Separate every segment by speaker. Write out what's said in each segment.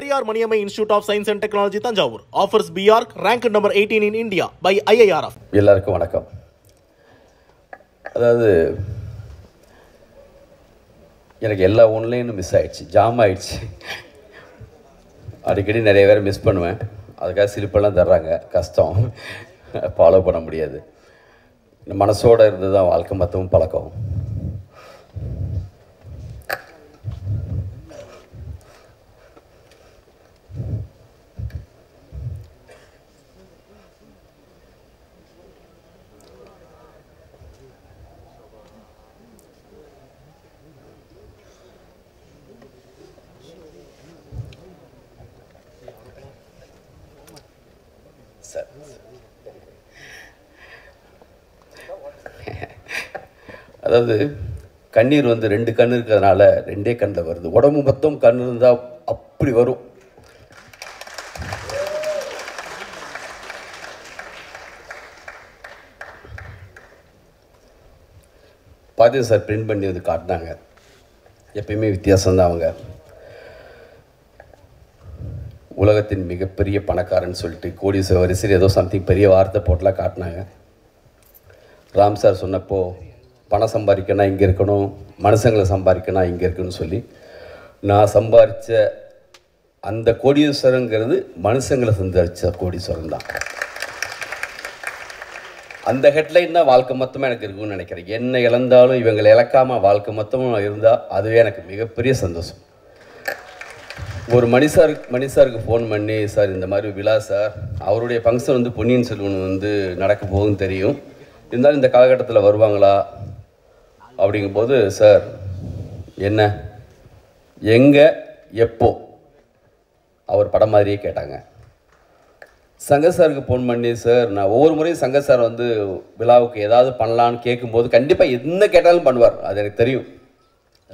Speaker 1: Periyar Maniamai Institute of Science and Technology, Tanjavur offers BARC ranked number 18 in India by IIRF.
Speaker 2: எல்லாருக்கும் வணக்கம். அதாவது எனக்கு எல்லா ஒன்லைனும் miss ஆயிடுச்சு ஜாம் ஆயிடுச்சு. அடிக்கடி நிறைய பேரை மிஸ் பண்ணுவேன். அதுக்காக சிரிப்பெல்லாம் தர்றாங்க. கஷ்டம். ஃபாலோ பண்ண முடியாது. மனசோடு மனசோட இருந்து தான் வாழ்க்கை மற்றவும் பழக்கம். அதாவது கண்ணீர் வந்து ரெண்டு கண் இருக்கிறதுனால ரெண்டே கண்ணில் வருது. உடம்பு மொத்தம் கண் இருந்தால் அப்படி வரும். பாத்தியம் சார் பிரிண்ட் பண்ணி வந்து காட்டினாங்க. எப்பயுமே வித்தியாசம்தான் அவங்க. உலகத்தின் மிகப்பெரிய பணக்காரன் சொல்லிட்டு கோடி வரிசையில் ஏதோ சம்திங் பெரிய வார்த்தை போட்டெலாம் காட்டினாங்க. ராம் சார் சொன்னப்போ பணம் சம்பாதிக்கணும் இங்கே இருக்கணும் மனுஷங்களை சம்பாதிக்கணும் இங்கே இருக்கணும்னு சொல்லி நான் சம்பாதிச்ச அந்த கோடீஸ்வரங்கிறது மனுஷங்களை சம்பாதிச்ச கோடீஸ்வரன் தான். அந்த ஹெட்லைன் தான் வாழ்க்கை மொத்தமாக எனக்கு இருக்குன்னு நினைக்கிறேன். என்ன இழந்தாலும் இவங்களை இழக்காமல் வாழ்க்கை மொத்தமும் இருந்தால் அதுவே எனக்கு மிகப்பெரிய சந்தோஷம். ஒரு மணிசார் மணிசாருக்கு ஃபோன் பண்ணி சார் இந்த மாதிரி விழா சார் அவருடைய ஃபங்க்ஷன் வந்து பொன்னியின் செல்வன் வந்து நடக்க போகுதுன்னு தெரியும். இருந்தாலும் இந்த காலகட்டத்தில் வருவாங்களா? அப்படிங்கும்போது சார் என்ன? எங்கே? எப்போ? அவர் படம் மாதிரியே கேட்டாங்க. சங்க சாருக்கு ஃபோன் பண்ணி சார் நான் ஒவ்வொரு முறையும் சங்க சார் வந்து விழாவுக்கு ஏதாவது பண்ணலான்னு கேட்கும்போது கண்டிப்பாக என்ன கேட்டாலும் பண்ணுவார். அது எனக்கு தெரியும்.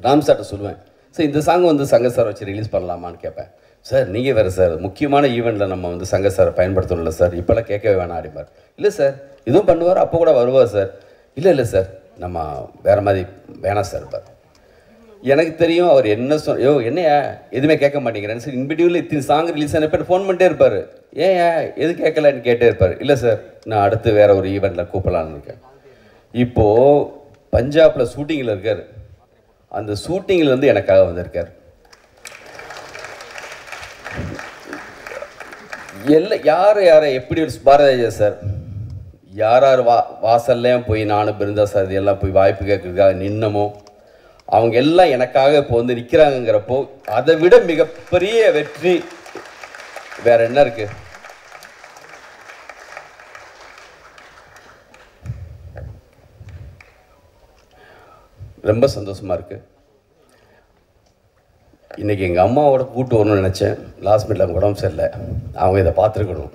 Speaker 2: ராம் சார்கிட்ட சொல்லுவேன். சார் இந்த சாங் வந்து சங்க சார் வச்சு ரிலீஸ் பண்ணலாமான்னு கேட்பேன். சார் நீங்கள் வேறு சார் முக்கியமான ஈவெண்ட்டில் நம்ம வந்து சங்க சாரை பயன்படுத்தணும்ல சார். இப்போல்லாம் கேட்கவே வேணாம் அப்படிம்பார். இல்லை சார் இதுவும் பண்ணுவார் அப்போ கூட வருவார் சார். இல்லை இல்லை சார். நம்ம வேறு மாதிரி வேணாம் சார் இருப்பார் எனக்கு தெரியும் அவர் என்ன சொல் யோ என்னையா? எதுவுமே கேட்க மாட்டேங்கிறேன் சார் இன்பிடியூவில் இத்தனை சாங் ரிலீஸ் ஆனப்ப ஃபோன் பண்ணிட்டே இருப்பார். ஏன் எது கேட்கலன்னு கேட்டே இருப்பார். இல்லை சார் நான் அடுத்து வேறு ஒரு ஈவெண்ட்டில் கூப்பிடலான்னு இருக்கேன். இப்போது பஞ்சாபில் ஷூட்டிங்கில் இருக்கார். அந்த ஷூட்டிங்கில் இருந்து எனக்காக வந்திருக்கார். எல்லா யார் யாரை? எப்படி ஒரு பாரதியா சார். யார் யார் வா வாசல்லையும் போய் நானும் பிருந்தா சார் எல்லாம் போய் வாய்ப்பு கேட்கறதுக்காக நின்னமோ அவங்க எல்லாம் எனக்காக இப்போ வந்து நிற்கிறாங்கங்கிறப்போ அதை விட மிகப்பெரிய வெற்றி வேற என்ன இருக்கு? ரொம்ப சந்தோஷமா இருக்கு. இன்னைக்கு எங்கள் அம்மாவோட கூட்டு வரணும்னு நினச்சேன். லாஸ்ட் மினிட்ல அவங்க உடம்பு சரியில்லை. அவங்க இதை பார்த்துருக்கணும்.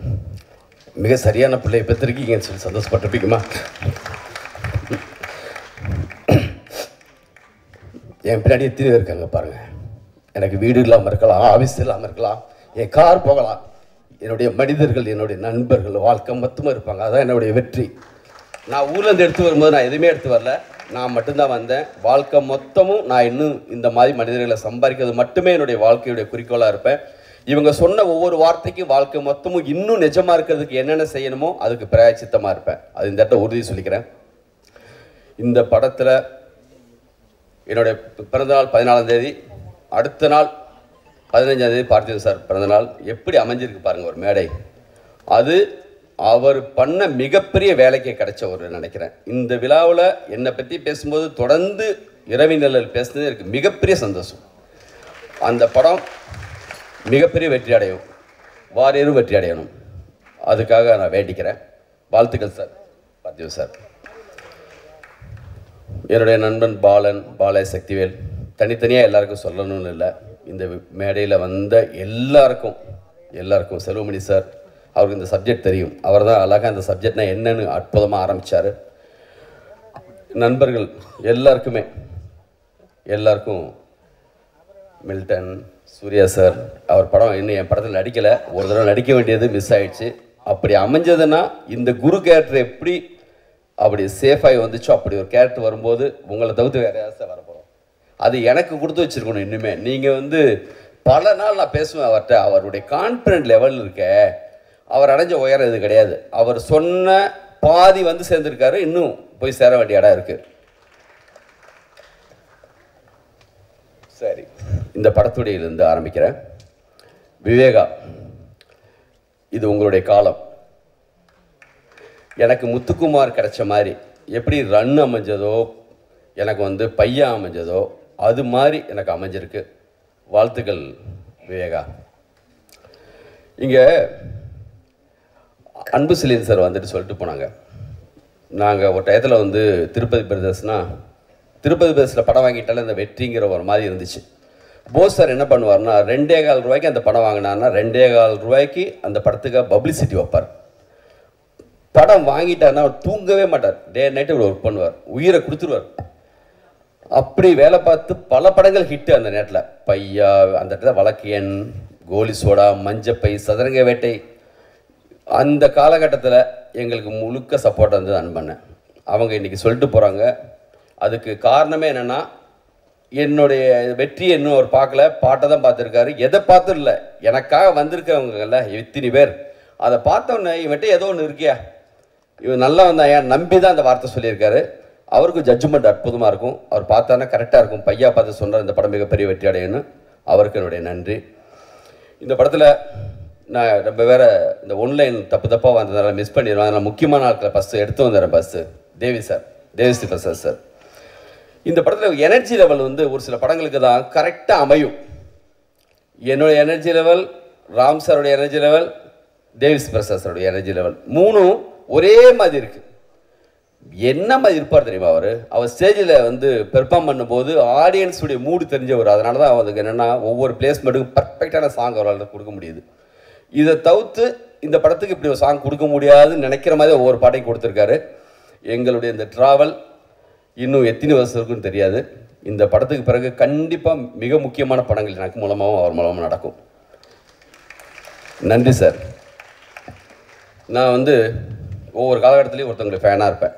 Speaker 2: மிக சரியான பிள்ளையை பெற்றிருக்கீங்கன்னு சொல்லி சந்தோஷப்பட்டிருப்பீங்கம்மா. என் பின்னாடி எத்தனை பேர் இருக்காங்க பாருங்க. எனக்கு வீடு இல்லாமல் இருக்கலாம் ஆஃபீஸ் இல்லாமல் இருக்கலாம் என் கார் போகலாம். என்னுடைய மனிதர்கள் என்னுடைய நண்பர்கள் வாழ்க்கை மொத்தமாக இருப்பாங்க. அதான் என்னுடைய வெற்றி. நான் ஊர்லேருந்து எடுத்து வரும்போது நான் எதுவுமே எடுத்து வரல. நான் மட்டும்தான் வந்தேன். வாழ்க்கை மொத்தமும் நான் இன்னும் இந்த மாதிரி மனிதர்களை சம்பாதிக்கிறது மட்டுமே என்னுடைய வாழ்க்கையுடைய குறிக்கோளாக இருப்பேன். இவங்க சொன்ன ஒவ்வொரு வார்த்தைக்கும் வாழ்க்கை மொத்தமும் இன்னும் நிஜமாக இருக்கிறதுக்கு என்னென்ன செய்யணுமோ அதுக்கு பிராயச்சித்தமாக இருப்பேன். அது இந்த இடத்த உறுதி சொல்லிக்கிறேன். இந்த படத்தில் என்னுடைய பிறந்தநாள் பதினாலாம் தேதி அடுத்த நாள் பதினஞ்சாம் தேதி பார்த்திபன் சார் பிறந்தநாள். எப்படி அமைஞ்சிருக்கு பாருங்க ஒரு மேடை. அது அவர் பண்ண மிகப்பெரிய வேலைக்கு கிடைச்ச ஒரு நினைக்கிறேன். இந்த விழாவில் என்னை பற்றி பேசும்போது தொடர்ந்து இரவி நிழல் பேசுனது எனக்கு மிகப்பெரிய சந்தோஷம். அந்த படம் மிகப்பெரிய வெற்றி அடையும் வாரியரும் வெற்றி அடையணும். அதுக்காக நான் வேண்டிக்கிறேன். வாழ்த்துக்கள் சார். பார்த்திபன் சார்? என்னுடைய நண்பன் பாலன் பாலய சக்திவேல். தனித்தனியாக எல்லாருக்கும் சொல்லணும்னு இல்லை. இந்த மேடையில் வந்த எல்லாருக்கும் எல்லாருக்கும் செல்வமணி சார் அவருக்கு இந்த சப்ஜெக்ட் தெரியும். அவர் தான் அழகாக அந்த சப்ஜெக்ட்னா என்னன்னு அற்புதமாக ஆரம்பித்தார் நண்பர்கள் எல்லாருக்குமே எல்லாருக்கும் மில்டன் சூர்யா சார் அவர் படம் இன்னும் என் படத்தில் நடிக்கலை. ஒரு தடவை நடிக்க வேண்டியது மிஸ் ஆயிடுச்சு. அப்படி அமைஞ்சதுன்னா இந்த குரு கேரக்டர் எப்படி அப்படி சேஃபாகி வந்துச்சோ அப்படி ஒரு கேரக்டர் வரும்போது உங்களை தவிர்த்து வேறு யாராவது வரப்போகிறோம் அது எனக்கு கொடுத்து வச்சிருக்கணும் இன்னுமே. நீங்கள் வந்து பல நாள் நான் பேசுவேன் அவர்கிட்ட அவருடைய கான்ஃபிடென்ட் லெவல் இருக்க. அவர் அடைஞ்ச உயரம் இது கிடையாது. அவர் சொன்ன பாதி வந்து சேர்ந்துருக்காரு. இன்னும் போய் சேர வேண்டிய இடம் இருக்குது சரி இந்த படத்துடையிலிருந்து ஆரம்பிக்கிறேன். விவேகா இது உங்களுடைய காலம். எனக்கு முத்துக்குமார் கிடைச்ச மாதிரி எப்படி ரன் அமைஞ்சதோ எனக்கு வந்து பையன் அமைஞ்சதோ அது மாதிரி எனக்கு அமைஞ்சிருக்கு. வாழ்த்துக்கள் விவேகா. இங்கே அன்பு சிலின் சார் வந்துட்டு சொல்லிட்டு போனாங்க. நாங்கள் ஒரு டயத்தில் வந்து திருப்பதி பிரதர்ஸ்னால் திருப்பதி பிரதர்ஸில் படம் வாங்கிட்டாலே இந்த வெற்றிங்கிற ஒரு மாதிரி இருந்துச்சு. போஸ் சார் என்ன பண்ணுவார்னா ரெண்டே கால் ரூபாய்க்கு அந்த படம் வாங்கினார்னா ரெண்டே கால் ரூபாய்க்கு அந்த படத்துக்கு பப்ளிசிட்டி வைப்பார். படம் வாங்கிட்டாருன்னா அவர் தூங்கவே மாட்டார். டே நைட்டு அவர் ஒர்க் பண்ணுவார். உயிரை கொடுத்துருவார். அப்படி வேலை பார்த்து பல படங்கள் ஹிட்டு அந்த நேரத்தில். பையா அந்த இடத்துல வழக்கியன் கோலி சோடா மஞ்சப்பை சதுரங்க வேட்டை. அந்த காலகட்டத்தில் எங்களுக்கு முழுக்க சப்போர்ட் வந்து அன்பண்ணேன். அவங்க இன்றைக்கி சொல்லிட்டு போகிறாங்க அதுக்கு காரணமே என்னென்னா என்னுடைய வெற்றி இன்னும் அவர் பார்க்கல பாட்டை தான் பார்த்துருக்காரு. எதை பார்த்தும் இல்லை. எனக்காக வந்திருக்கவங்கல்ல இத்தனை பேர். அதை பார்த்தோன்னே இவன்கிட்ட ஏதோ ஒன்று இருக்கியா? இவன் நல்லா வந்தான் ஏன்? நம்பி தான் அந்த வார்த்தை சொல்லியிருக்காரு. அவருக்கும் ஜட்ஜ்மெண்ட் அற்புதமாக இருக்கும். அவர் பார்த்தானா கரெக்டாக இருக்கும். பையா பார்த்து சொன்னார் இந்த படம் மிகப்பெரிய வெற்றி அடையன்னு அவருக்கு என்னுடைய நன்றி. இந்த படத்தில் நான் ரொம்ப வேற இந்த ஒன்லைன் தப்பு தப்பாக வந்ததுனால மிஸ் பண்ணிடுவேன் அதனால் முக்கியமான ஆட்களை ஃபஸ்ட்டு எடுத்து வந்துடுறேன் bus Devi sir. Devisri Prasad sir. இந்த படத்தில் எனர்ஜி லெவல் வந்து ஒரு சில படங்களுக்கு தான் கரெக்டாக அமையும். என்னுடைய எனர்ஜி லெவல் ராம் சாரோடைய எனர்ஜி லெவல் தேவிஸ் பிரசாத் சாரோடைய எனர்ஜி லெவல் மூணும் ஒரே மாதிரி இருக்குது என்ன மாதிரி இருப்பார் தெரியுமா அவர்? அவர் ஸ்டேஜில் வந்து பெர்ஃபார்ம் பண்ணும்போது ஆடியன்ஸுடைய மூடு தெரிஞ்சவர். அதனால தான் அவருக்கு என்னென்னா ஒவ்வொரு பிளேஸ்மெண்ட்டுக்கும் பர்ஃபெக்டான சாங் அவரால் கொடுக்க முடியுது. இதை தவிர்த்து இந்த படத்துக்கு இப்படி ஒரு சாங் கொடுக்க முடியாதுன்னு நினைக்கிற மாதிரி ஒவ்வொரு பாட்டையும் கொடுத்துருக்காரு. எங்களுடைய இந்த ட்ராவல் இன்னும் எத்தனை வருஷம் இருக்குன்னு தெரியாது. இந்த படத்துக்கு பிறகு கண்டிப்பாக மிக முக்கியமான படங்கள் எனக்கு மூலமாகவும் அவர் மூலமாக நடக்கும். நன்றி சார் நான் வந்து ஒவ்வொரு காலகட்டத்திலையும் ஒருத்தவங்களுக்கு ஃபேனாக இருப்பேன்.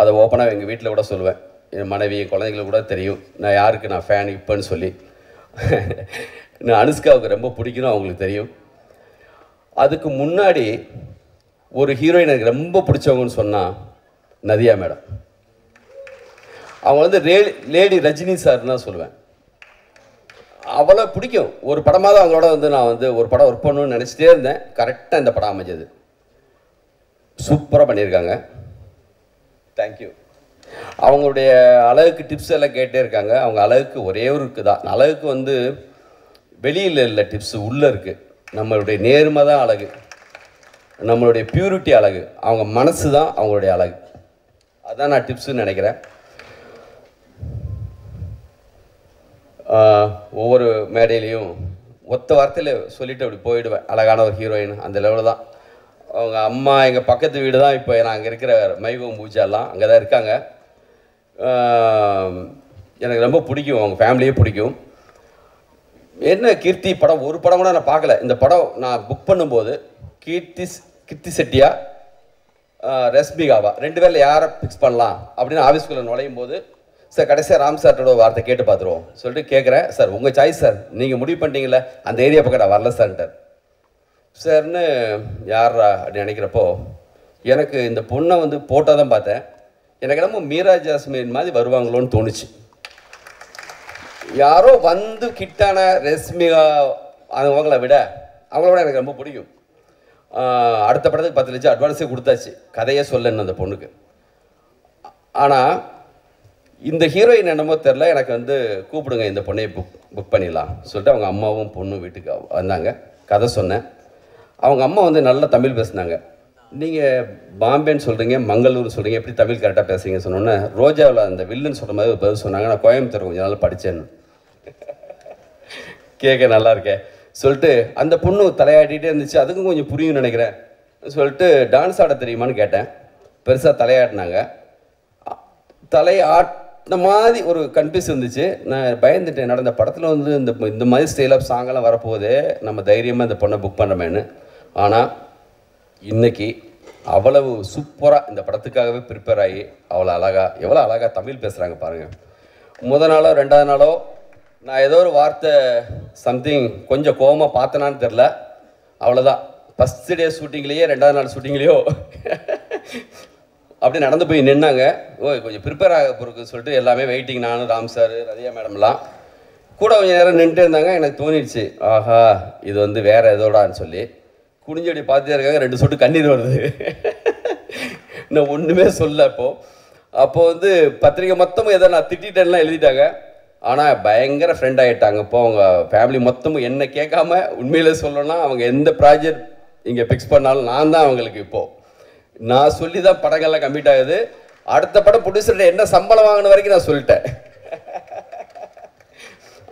Speaker 2: அதை ஓப்பனாக எங்கள் வீட்டில் கூட சொல்லுவேன். என் மனைவி என் குழந்தைங்களுக்கு கூட தெரியும். நான் யாருக்கு நான் ஃபேன் இப்போன்னு சொல்லி. நான் அனுஷ்காவுக்கு ரொம்ப பிடிக்கணும் அவங்களுக்கு தெரியும். அதுக்கு முன்னாடி ஒரு ஹீரோயின் எனக்கு ரொம்ப பிடிச்சவங்கன்னு சொன்னால் நதியா மேடம். அவங்க வந்து ரே லேடி ரஜினி சார்னு தான் சொல்லுவேன். அவ்வளோ பிடிக்கும். ஒரு படமாக தான் அவங்களோட வந்து நான் வந்து ஒரு படம் ஒர்க் பண்ணணும்னு நினச்சிட்டே இருந்தேன். கரெக்டாக இந்த படம் அமைஞ்சது. சூப்பராக பண்ணியிருக்காங்க. தேங்க்யூ அவங்களுடைய அழகுக்கு டிப்ஸ் எல்லாம் கேட்டே இருக்காங்க. அவங்க அழகுக்கு ஒரே ஒரு தான். அழகுக்கு வந்து வெளியில் இல்லை டிப்ஸ் உள்ளே இருக்குது நம்மளுடைய நேர்மை தான் அழகு. நம்மளுடைய பியூரிட்டி அழகு. அவங்க மனசு தான் அவங்களுடைய அழகு. அதான் நான் டிப்ஸுன்னு நினைக்கிறேன். ஒவ்வொரு மேடையிலையும் ஒத்த வார்த்தையில் சொல்லிட்டு அப்படி போயிடுவேன். அழகான ஒரு ஹீரோயின் அந்த லெவலில் தான். அவங்க அம்மா எங்கள் பக்கத்து வீடு தான் இப்போ நான் அங்கே இருக்கிற மைகம் பூஜாலாம் அங்கே தான் இருக்காங்க. எனக்கு ரொம்ப பிடிக்கும். அவங்க ஃபேமிலியே பிடிக்கும். என்ன கீர்த்தி படம்? ஒரு படம் கூட நான் பார்க்கல. இந்த படம் நான் புக் பண்ணும்போது கீர்த்தி கீர்த்தி செட்டியா ஆஹ், ரஷ்மிகாவா? ரெண்டு பேரில் யாரை ஃபிக்ஸ் பண்ணலாம் அப்படின்னு ஆஃபீஸ்குள்ளே நுழையும் போது சார் கடைசியாக ராம் சார்ட்டோட வார்த்தை கேட்டு பார்த்துருவோம். சொல்லிட்டு கேட்குறேன் சார் உங்கள் சாய்ஸ் சார். நீங்கள் முடிவு பண்ணிட்டீங்களே அந்த ஏரியா பக்கம் நான் வரல சார்ன்ட்டார் சார்னு யாரா அப்படின்னு நினைக்கிறப்போ எனக்கு இந்த பொண்ணை வந்து போட்டால் தான் பார்த்தேன். எனக்கு என்னமோ மீரா ஜாஸ்மின் மாதிரி வருவாங்களோன்னு தோணுச்சு. யாரோ வந்து கிட்டான ரஷ்மிகா அவங்கள விட அவங்கள விட எனக்கு ரொம்ப பிடிக்கும். அடுத்த படத்துக்கு பத்து லட்சம் அட்வான்ஸே கொடுத்தாச்சு. கதையே சொல்லணும் அந்த பொண்ணுக்கு. ஆனால் இந்த ஹீரோயின் என்னமோ தெரில எனக்கு வந்து கூப்பிடுங்க இந்த பொண்ணையை புக் புக் பண்ணிடலாம் சொல்லிட்டு அவங்க அம்மாவும் பொண்ணும் வீட்டுக்கு வந்தாங்க. கதை சொன்னேன். அவங்க அம்மா வந்து நல்லா தமிழ் பேசுனாங்க. நீங்கள் பாம்பேன்னு சொல்கிறீங்க மங்களூர் சொல்கிறீங்க எப்படி தமிழ் கரெக்டாக பேசுறீங்க சொன்னோன்னே ரோஜாவில் அந்த வில்லுன்னு சொல்கிற மாதிரி ஒரு பதில் சொன்னாங்க. நான் கோயம்புத்தூர் கொஞ்ச நாள் படித்தேன்னு கேட்க நல்லா இருக்கேன் சொல்லிட்டு அந்த பொண்ணு தலையாட்டிகிட்டே இருந்துச்சு. அதுக்கும் கொஞ்சம் புரியும்னு நினைக்கிறேன். சொல்லிட்டு டான்ஸ் ஆட தெரியுமான்னு கேட்டேன். பெருசாக தலையாட்டினாங்க. தலையாட் இந்த மாதிரி ஒரு கன்ஃபியூஸ் இருந்துச்சு. நான் பயந்துட்டேன். நடந்த படத்தில் வந்து இந்த இந்த மாதிரி ஸ்டைல் ஆஃப் சாங்கெல்லாம் வரப்போகுது. நம்ம தைரியமாக இந்த பொண்ணை புக் பண்ணுறமேன்னு ஆனால் இன்னைக்கு அவ்வளவு சூப்பராக இந்த படத்துக்காகவே ப்ரிப்பேர் ஆகி அவ்வளோ அழகாக எவ்வளோ அழகாக தமிழ் பேசுகிறாங்க பாருங்கள் முத நாளோ ரெண்டாவது நாளோ நான் ஏதோ ஒரு வார்த்தை சம்திங் கொஞ்சம் கோவமாக பார்த்தனான்னு தெரில அவ்வளோதான் ஃபஸ்ட் டே ஷூட்டிங்லேயே ரெண்டாவது நாள் ஷூட்டிங்லேயோ அப்படி நடந்து போய் நின்னாங்க. ஓ கொஞ்சம் ப்ரிப்பேர் ஆக போகிறதுக்கு சொல்லிட்டு எல்லாமே வெயிட்டிங் நானும் ராம் சார் ரதியா மேடம்லாம் கூட கொஞ்சம் நேரம் நின்றுட்டு இருந்தாங்க. எனக்கு தோணிடுச்சு. ஆஹா இது வந்து வேற எதோடான்னு சொல்லி. குனிஞ்சு அப்படி பார்த்துட்டே இருக்காங்க. ரெண்டு சொட்டு கண்ணீர் வருது. நான் ஒன்றுமே சொல்ல அப்போ அப்போ வந்து பத்திரிக்கை மொத்தமும் எதை நான் திட்டிட்டேன்லாம் எழுதிட்டாங்க. ஆனால் பயங்கர ஃப்ரெண்ட் ஆகிட்டாங்க இப்போ அவங்க ஃபேமிலி மொத்தமும் என்ன கேட்காம உண்மையில் சொல்லணும்னா அவங்க எந்த ப்ராஜெக்ட் இங்கே ஃபிக்ஸ் பண்ணாலும் நான் தான் அவங்களுக்கு இப்போது நான் சொல்லி தான் படங்கள்லாம் கம்ப்ளீட் ஆகுது. அடுத்த படம் ப்ரொடியூசர்கிட்ட என்ன சம்பளம் வாங்கின வரைக்கும் நான் சொல்லிட்டேன்.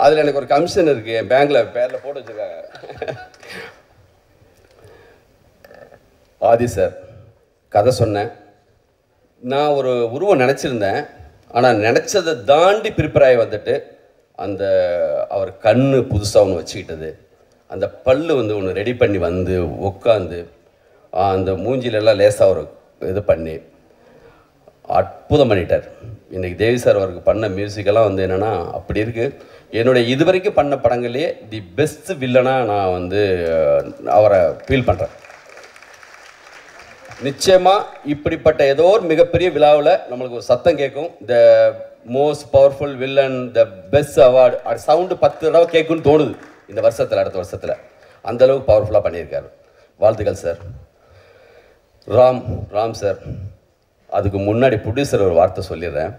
Speaker 2: அதில் எனக்கு ஒரு கமிஷன் இருக்குது என் பேங்கில் பேரில் போட்டு வச்சுருக்காங்க. ஆதி சார் கதை சொன்னேன். நான் ஒரு உருவம் நினச்சிருந்தேன். ஆனால் நினச்சதை தாண்டி ப்ரிப்பேர் வந்துட்டு அந்த அவர் கண் புதுசாக ஒன்று வச்சுக்கிட்டது. அந்த பல்லு வந்து ஒன்று ரெடி பண்ணி வந்து உட்காந்து அந்த மூஞ்சிலெல்லாம் லேசாக ஒரு இது பண்ணி அற்புதம் பண்ணிட்டார். இன்றைக்கி தேவி சார் அவருக்கு பண்ண மியூசிக்கெல்லாம் வந்து என்னென்னா அப்படி இருக்குது என்னுடைய இதுவரைக்கும் பண்ண படங்கள்லேயே தி பெஸ்ட் வில்லனாக நான் வந்து அவரை ஃபீல் பண்ணுறேன் நிச்சயமாக இப்படிப்பட்ட ஏதோ ஒரு மிகப்பெரிய விழாவில் நம்மளுக்கு ஒரு சத்தம் கேட்கும். The most powerful villain the best award அது சவுண்டு பத்து தடவை கேட்கும்னு தோணுது. இந்த வருஷத்தில் அடுத்த வருஷத்தில். அந்தளவுக்கு பவர்ஃபுல்லாக பண்ணியிருக்காரு. வாழ்த்துக்கள் சார் ராம் ராம் சார் அதுக்கு முன்னாடி ப்ரொடியூசர் ஒரு வார்த்தை சொல்லிடுறேன்.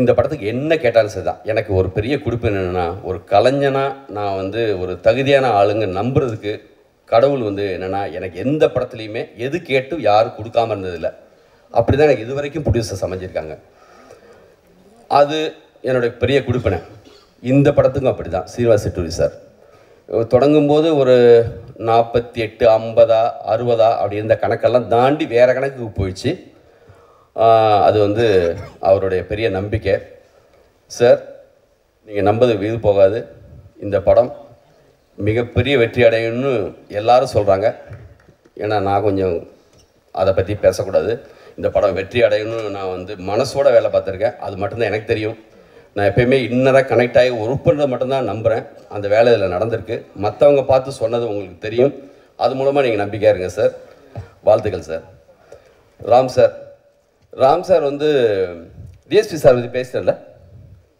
Speaker 2: இந்த படத்துக்கு என்ன கேட்டாலும் சரிதான். எனக்கு ஒரு பெரிய குறிப்பு என்னென்னா ஒரு கலைஞனாக நான் வந்து ஒரு தகுதியான ஆளுங்க நம்புறதுக்கு கடவுள் வந்து என்னென்னா எனக்கு எந்த படத்துலையுமே எது கேட்டு யாரும் கொடுக்காம இருந்ததில்லை. அப்படி தான் எனக்கு இது வரைக்கும் ப்ரொடியூசர்ஸ் அமைஞ்சிருக்காங்க அது என்னுடைய பெரிய குடிப்பனை இந்த படத்துக்கும் அப்படி தான் சீனிவாச டூரி சார் தொடங்கும்போது ஒரு நாற்பத்தி எட்டு ஐம்பதா அறுபதா அப்படி இருந்த கணக்கெல்லாம் தாண்டி வேறு கணக்குக்கு போயிடுச்சு. அது வந்து அவருடைய பெரிய நம்பிக்கை. சார் நீங்கள் நம்பது வீது போகாது. இந்த படம் மிகப்பெரிய வெற்றி அடையும்னு எல்லாரும் சொல்கிறாங்க ஏன்னா நான் கொஞ்சம் அதை பற்றி பேசக்கூடாது. இந்த படம் வெற்றி அடையணும்னு நான் வந்து மனசோட வேலை பார்த்துருக்கேன். அது மட்டும்தான் எனக்கு தெரியும். நான் எப்பயுமே இன்னராக கனெக்ட் ஆகி ஒர்க் மட்டும்தான் நம்புகிறேன் அந்த வேலை இதில் நடந்திருக்கு. மற்றவங்க பார்த்து சொன்னது உங்களுக்கு தெரியும். அது மூலமாக நீங்கள் நம்பிக்கையாக இருங்க சார் வாழ்த்துக்கள் sir Ram sir Ram sir வந்து டிஎஸ்பி சார் பற்றி பேசுகிறல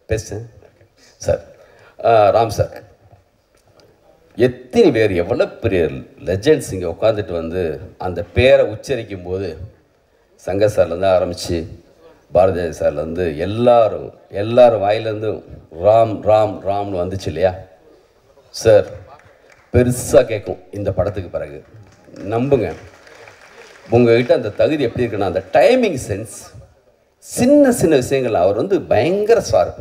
Speaker 2: பேசுகிறேன் சார் ராம் சார் எத்தனை பேர் எவ்வளோ பெரிய லெஜெண்ட்ஸ் இங்கே உட்காந்துட்டு வந்து அந்த பேரை உச்சரிக்கும் போது சங்க சார்லேருந்து ஆரம்பித்து பாரதிய சார்லேருந்து எல்லாரும் எல்லாரும் வாயிலேருந்து ராம் ராம் ராம்னு வந்துச்சு இல்லையா? சார் பெருசாக கேட்கும் இந்த படத்துக்கு பிறகு. நம்புங்க. உங்ககிட்ட அந்த தகுதி எப்படி இருக்குன்னா அந்த டைமிங் சென்ஸ் சின்ன சின்ன விஷயங்கள். அவர் வந்து பயங்கர சார்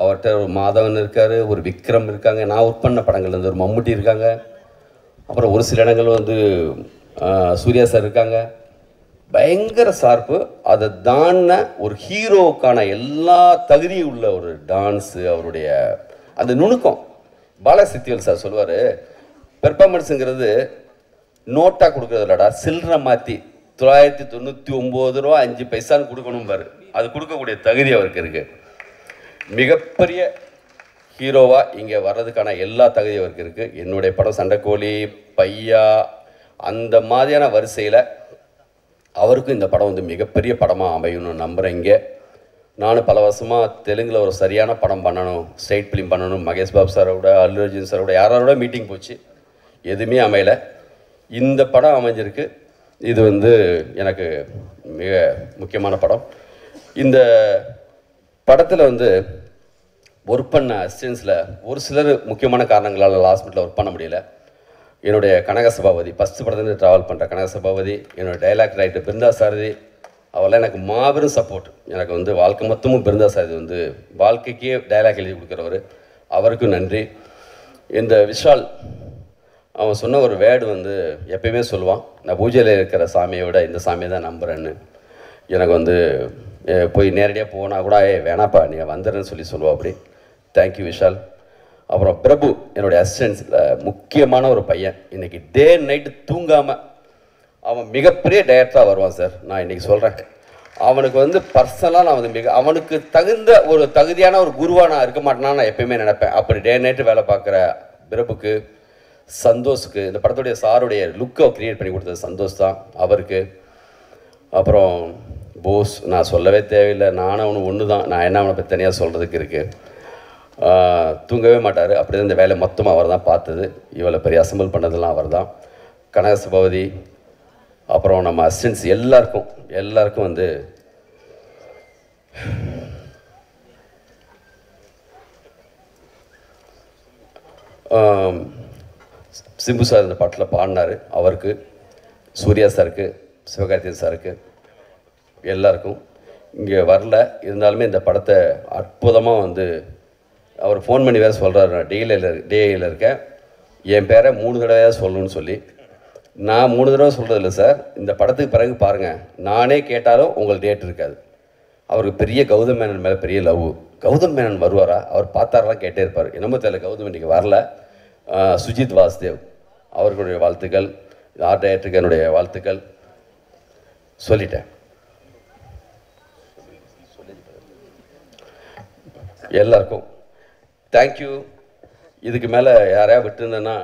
Speaker 2: அவர்கிட்ட ஒரு மாதவன் இருக்கார் ஒரு விக்ரம் இருக்காங்க. நான் ஒர்க் பண்ண படங்கள் வந்து ஒரு மம்முட்டி இருக்காங்க. அப்புறம் ஒரு சில இடங்கள் வந்து சூர்யா சார் இருக்காங்க. பயங்கர சார்பு. அதை தான ஒரு ஹீரோவுக்கான எல்லா தகுதியும் உள்ள ஒரு டான்ஸு அவருடைய அந்த நுணுக்கம். பாலசித்தியல் சார் சொல்லுவார் பெர்ஃபார்மன்ஸுங்கிறது நோட்டாக கொடுக்குறது இல்லடா சில்லறை மாற்றி தொள்ளாயிரத்தி தொண்ணூற்றி ஒம்பது ரூபா அஞ்சு பைசான்னு கொடுக்கணும் பாரு அது கொடுக்கக்கூடிய தகுதி அவருக்கு இருக்குது மிகப்பெரிய ஹீரோவாக இங்கே வர்றதுக்கான எல்லா தகுதியும் அவருக்கு இருக்குது என்னுடைய படம் சண்டைக்கோழி பையா அந்த மாதிரியான வரிசையில் அவருக்கும் இந்த படம் வந்து மிகப்பெரிய படமாக அமையணும்னு நம்புகிறேன் இங்கே நானும் பல வருஷமாக தெலுங்கில் ஒரு சரியான படம் பண்ணணும் ஸ்டேட் ஃபிலிம் பண்ணணும். மகேஷ் பாபு சாரோட அல்லு அர்ஜுன் சாரோட யாரோட மீட்டிங் போச்சு? எதுவுமே அமையலை. இந்த படம் அமைஞ்சிருக்கு. இது வந்து எனக்கு மிக முக்கியமான படம். இந்த படத்தில் வந்து ஒர்க் பண்ண அசிஸ்டன்ஸில் ஒரு சிலர் முக்கியமான காரணங்களால் ஹாஸ்பிட்டலில் ஒர்க் பண்ண முடியல. என்னுடைய கனக சபாபதி ஃபஸ்ட்டு படத்துலேருந்து ட்ராவல் பண்ணுற கனக சபாபதி என்னோடய டைலாக் ரைட்டர் பிருந்தா சாரதி அவெல்லாம் எனக்கு மாபெரும் சப்போர்ட் எனக்கு வந்து வாழ்க்கை மொத்தமும் பிருந்தா சாரதி வந்து வாழ்க்கைக்கே டைலாக் எழுதி கொடுக்குறவர். அவருக்கும் நன்றி. இந்த விஷால் அவன் சொன்ன ஒரு வேர்டு வந்து எப்பயுமே சொல்லுவான் நான் பூஜையில் இருக்கிற சாமியை விட இந்த சாமியை தான் நம்புகிறேன்னு எனக்கு வந்து போய் நேரடியாக போனால் கூட ஏ வேணாப்பா நீ வந்துடுறேன்னு சொல்லி சொல்லுவா அப்படி. Thank you Vishal. அப்புறம் பிரபு என்னுடைய அசிஸ்டன்ஸில் முக்கியமான ஒரு பையன். இன்றைக்கி டே நைட்டு தூங்காமல் அவன் மிகப்பெரிய டைரக்டராக வருவான் சார் நான் இன்றைக்கி சொல்கிறேன் அவனுக்கு வந்து பர்சனலாக நான் வந்து மிக அவனுக்கு தகுந்த ஒரு தகுதியான ஒரு குருவாக நான் இருக்க மாட்டேன்னா நான் எப்பயுமே நினைப்பேன். அப்படி டே நைட்டு வேலை பார்க்குற பிரபுக்கு சந்தோஷுக்கு இந்த படத்துடைய சாருடைய லுக்கை க்ரியேட் பண்ணி கொடுத்தது சந்தோஷ் தான் அவருக்கு. அப்புறம் போஸ் நான் சொல்லவே தேவையில்லை. நானும் அவனு ஒன்று தான் நான் என்ன அவனை பற்றி தனியாக சொல்கிறதுக்கு இருக்குது தூங்கவே மாட்டார். அப்படி தான் இந்த வேலை மொத்தமாக அவர் தான் பார்த்தது. இவ்வளோ பெரிய அசம்பிள் பண்ணதெல்லாம் அவர் தான் கனகசபாவதி அப்புறம் நம்ம அசிஸ்டன்ஸ் எல்லாருக்கும் எல்லாருக்கும் வந்து சிம்பு சார் இந்த பாட்டில் பாடினார். அவருக்கு சூர்யா சாருக்கு சிவகார்த்திகேயன் சாருக்கு எல்லாருக்கும். இங்கே வரல. இருந்தாலுமே இந்த படத்தை அற்புதமாக வந்து அவர் ஃபோன் பண்ணி வேறு சொல்கிறாரு நான் டிஏயில் இருக்கேன். என் பேரை மூணு தடவையாக சொல்லணும்னு சொல்லி. நான் மூணு தடவை சொல்கிறதில்ல சார். இந்த படத்துக்கு பிறகு பாருங்கள் நானே கேட்டாலும் உங்களுக்கு டேட் இருக்காது. அவருக்கு பெரிய கௌதம் மேனன் மேலே பெரிய லவ் கௌதம் மேனன் வருவாரா? அவர் பார்த்தாரெல்லாம் கேட்டே இருப்பார். என்னமோ தெரியல கௌதம் இன்றைக்கி வரல. சுஜித் வாசுதேவ் அவர்களுடைய வாழ்த்துக்கள் ஆர்ட் டைரக்டருக்கு என்னுடைய வாழ்த்துக்கள். சொல்லிட்டேன். எல்லாருக்கும். தேங்க்யூ இதுக்கு மேலே யாரையா விட்டுருந்தேன்னா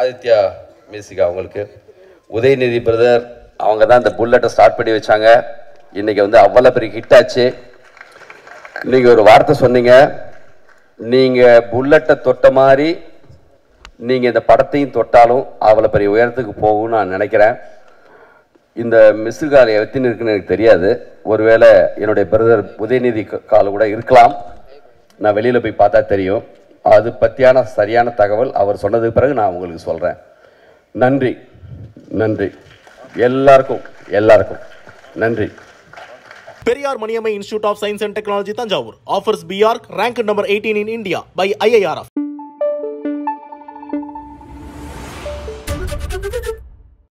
Speaker 2: ஆதித்யா மியூசிக் அவங்களுக்கு. உதயநிதி பிரதர் அவங்க தான் இந்த புல்லட்டை ஸ்டார்ட் பண்ணி வச்சாங்க. இன்றைக்கி வந்து அவ்வளோ பெரிய ஹிட் ஆச்சு. நீங்கள் ஒரு வார்த்தை சொன்னீங்க. நீங்கள் புல்லட்டை தொட்ட மாதிரி நீங்கள் இந்த படத்தையும் தொட்டாலும் அவ்வளோ பெரிய உயரத்துக்கு போகும்னு நான் நினைக்கிறேன். இந்த மிஸ்ஸு கால் எத்தின்னு இருக்குன்னு எனக்கு தெரியாது. ஒருவேளை என்னுடைய பிரதர் உதயநிதி கால் கூட இருக்கலாம். நான் வெளியில் போய் பார்த்தா தெரியும். அது பற்றியான சரியான தகவல் அவர் சொன்னதுக்கு பிறகு நான் உங்களுக்கு சொல்கிறேன் நன்றி. நன்றி. எல்லாருக்கும் எல்லாருக்கும். நன்றி.
Speaker 1: Periyar Maniammai institute of science and technology Thanjavur. Offers PR rank number eighteen in India by IIRF